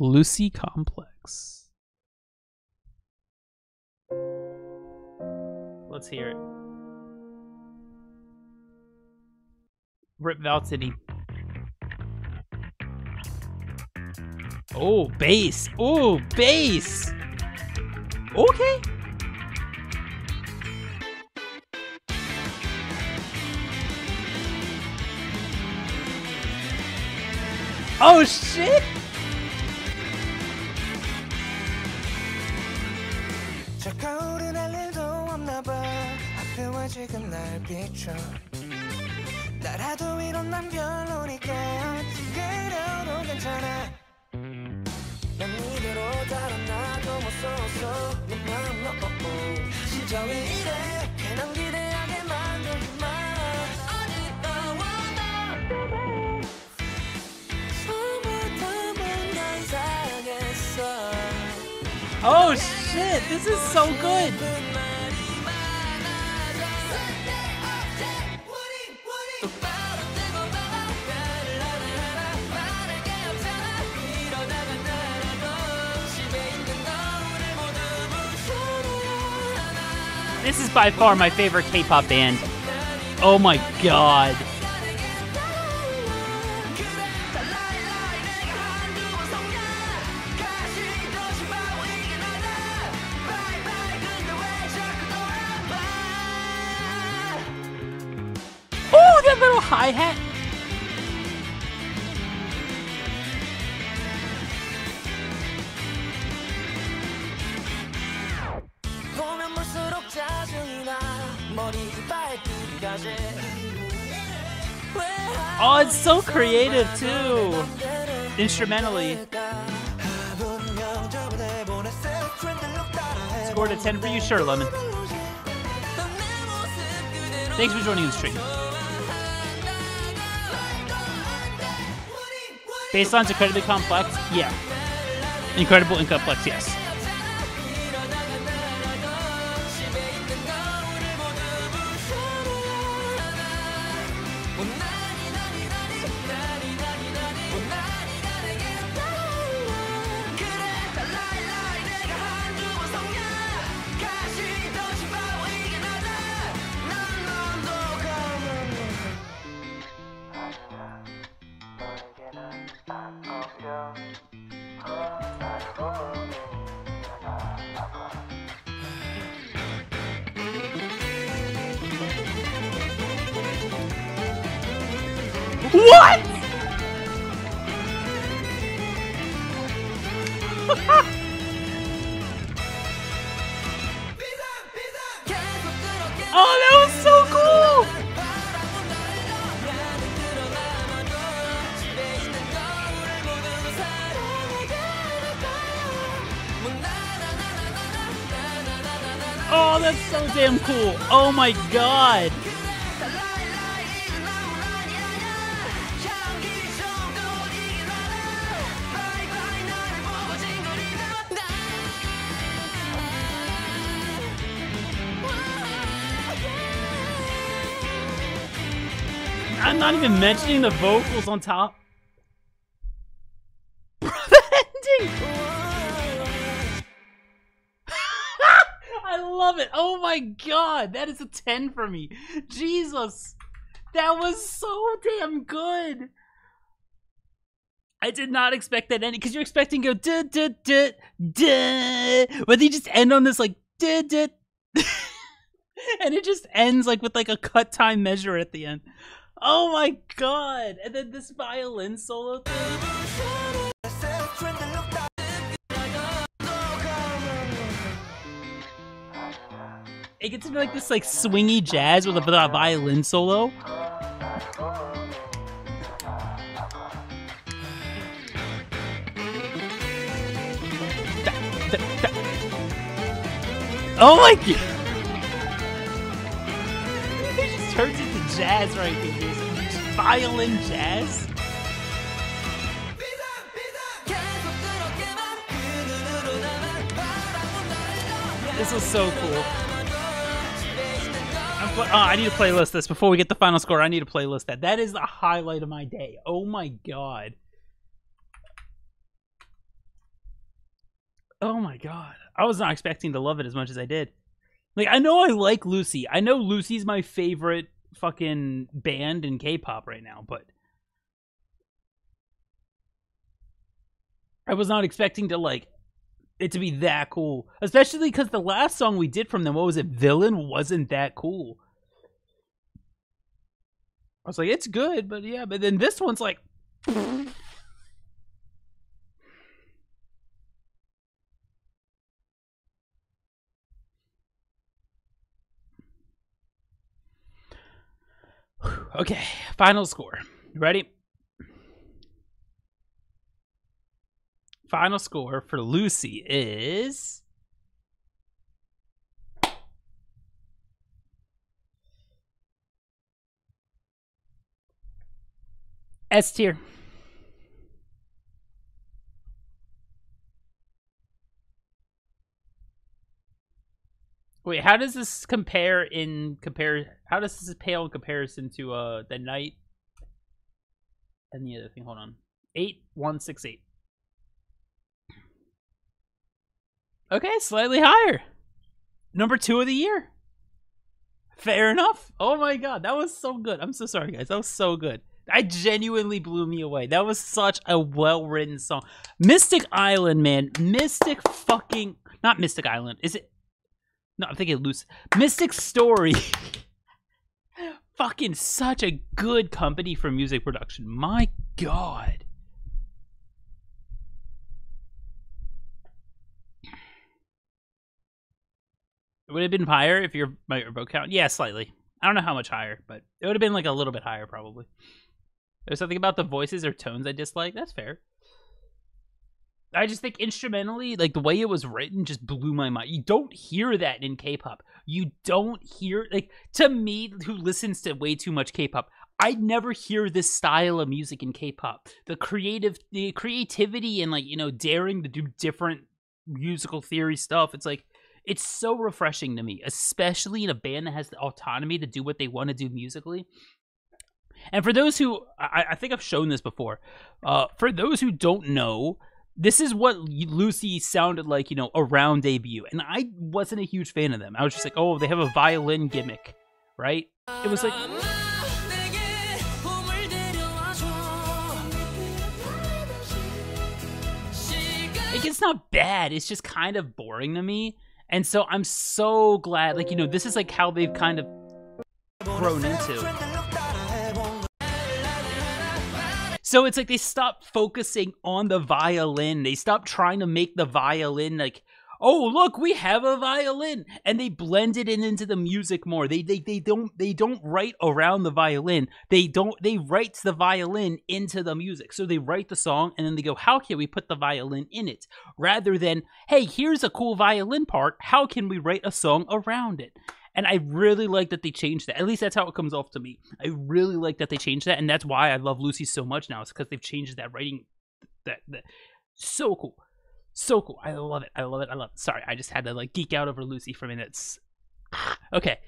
Lucy Complex. Let's hear it. Rip Val City. Oh, bass. Oh, bass. Okay. Oh shit! 차가운 할 일도 없나 봐. 하필 지금 날 비춰. 나라도 이런 난 별로니까. 그래도 괜찮아. 난 이대로 달아나도 무서웠어. 내 마음 너 진짜 왜 이래 shit! This is so good! This is by far my favorite K-pop band. Oh my god. that little hi-hat? Oh, it's so creative too. Instrumentally. Scored a 10 for you, sure, Lemon. Thanks for joining the stream. Based on incredibly complex, yeah. Incredible and complex, yes. What? oh, that was so cool! Oh, that's so damn cool. Oh my god. I'm not even mentioning the vocals on top. ending. I love it. Oh my god, that is a 10 for me. Jesus. That was so damn good. I did not expect that ending because you're expecting go duh duh duh duh, but they just end on this like duh duh, and it just ends like with like a cut time measure at the end. Oh my god! And then this violin solo thing. It gets into like this like swingy jazz with a, violin solo. Oh my god! it just turns jazz right here. Violin jazz. This was so cool. Oh, I need to playlist this before we get the final score. I need to playlist that. That is the highlight of my day. Oh my god. Oh my god. I was not expecting to love it as much as I did. Like I know I like Lucy. I know Lucy's my favorite fucking band in K-pop right now, but I was not expecting to like it to be that cool. Especially cuz the last song we did from them, what was it? Villain wasn't that cool. I was like, it's good, but yeah, but then this one's like Okay, final score. Ready? Final score for Lucy is S tier. Wait, how does this compare in compare? How does this pale in comparison to uh the night and the other thing? Hold on, eight one six eight. Okay, slightly higher. Number two of the year. Fair enough. Oh my god, that was so good. I'm so sorry, guys. That was so good. I genuinely blew me away. That was such a well written song. Mystic Island, man. Mystic fucking not Mystic Island. Is it? No, I'm thinking loose. Mystic Story. fucking such a good company for music production. My god. It would have been higher if your my vote count. Yeah, slightly. I don't know how much higher, but it would have been like a little bit higher probably. There's something about the voices or tones I dislike. That's fair. I just think instrumentally, like the way it was written, just blew my mind. You don't hear that in K-pop. You don't hear like to me, who listens to way too much K-pop. I never hear this style of music in K-pop. The creative, the creativity, and like you know, daring to do different musical theory stuff. It's like it's so refreshing to me, especially in a band that has the autonomy to do what they want to do musically. And for those who, I, I think I've shown this before, uh, for those who don't know, this is what Lucy sounded like, you know, around debut. And I wasn't a huge fan of them. I was just like, oh, they have a violin gimmick, right? It was like. It's not bad. It's just kind of boring to me. And so I'm so glad, like, you know, this is like how they've kind of grown into. So it's like they stopped focusing on the violin. They stopped trying to make the violin like, oh look, we have a violin, and they blended it into the music more. They they they don't they don't write around the violin. They don't they write the violin into the music. So they write the song and then they go, how can we put the violin in it? Rather than, hey, here's a cool violin part. How can we write a song around it? And I really like that they changed that. At least that's how it comes off to me. I really like that they changed that, and that's why I love Lucy so much now. It's because they've changed that writing. That, that so cool, so cool. I love it. I love it. I love it. Sorry, I just had to like geek out over Lucy for minutes. Okay,